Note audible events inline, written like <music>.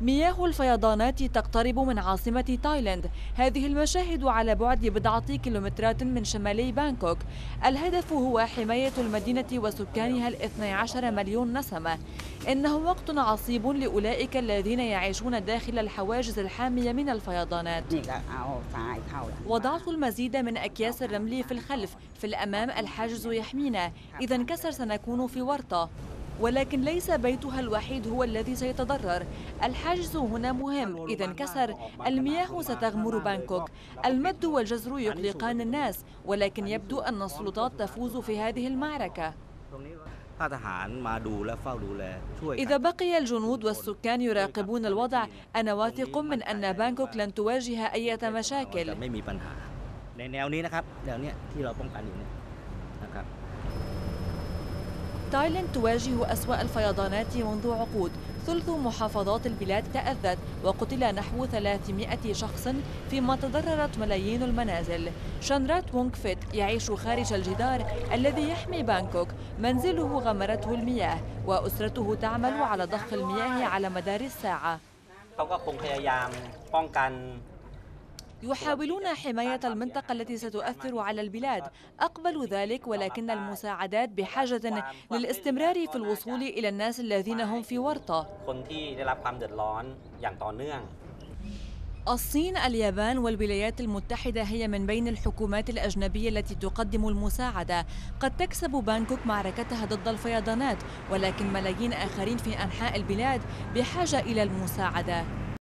مياه الفيضانات تقترب من عاصمة تايلاند. هذه المشاهد على بعد بضعة كيلومترات من شمالي بانكوك. الهدف هو حماية المدينة وسكانها الاثني عشر مليون نسمة. إنه وقت عصيب لأولئك الذين يعيشون داخل الحواجز الحامية من الفيضانات. وضعت المزيد من أكياس الرمل في الخلف في الأمام الحاجز يحمينا. إذا انكسر سنكون في ورطة. ولكن ليس بيتها الوحيد هو الذي سيتضرر. الحاجز هنا مهم. إذا انكسر المياه ستغمر بانكوك. المد والجزر يقلقان الناس ولكن يبدو أن السلطات تفوز في هذه المعركة. إذا بقي الجنود والسكان يراقبون الوضع أنا واثق من أن بانكوك لن تواجه أي مشاكل. <laughs> تايلاند تواجه أسوأ الفيضانات منذ عقود. ثلث محافظات البلاد تأذت وقتل نحو 300 شخص فيما تضررت ملايين المنازل. شانرات وونغ فيت يعيش خارج الجدار الذي يحمي بانكوك. منزله غمرته المياه وأسرته تعمل على ضخ المياه على مدار الساعة. <laughs> يحاولون حماية المنطقة التي ستؤثر على البلاد. أقبل ذلك ولكن المساعدات بحاجة للاستمرار في الوصول إلى الناس الذين هم في ورطة. الصين اليابان والولايات المتحدة هي من بين الحكومات الأجنبية التي تقدم المساعدة. قد تكسب بانكوك معركتها ضد الفيضانات ولكن ملايين آخرين في أنحاء البلاد بحاجة إلى المساعدة.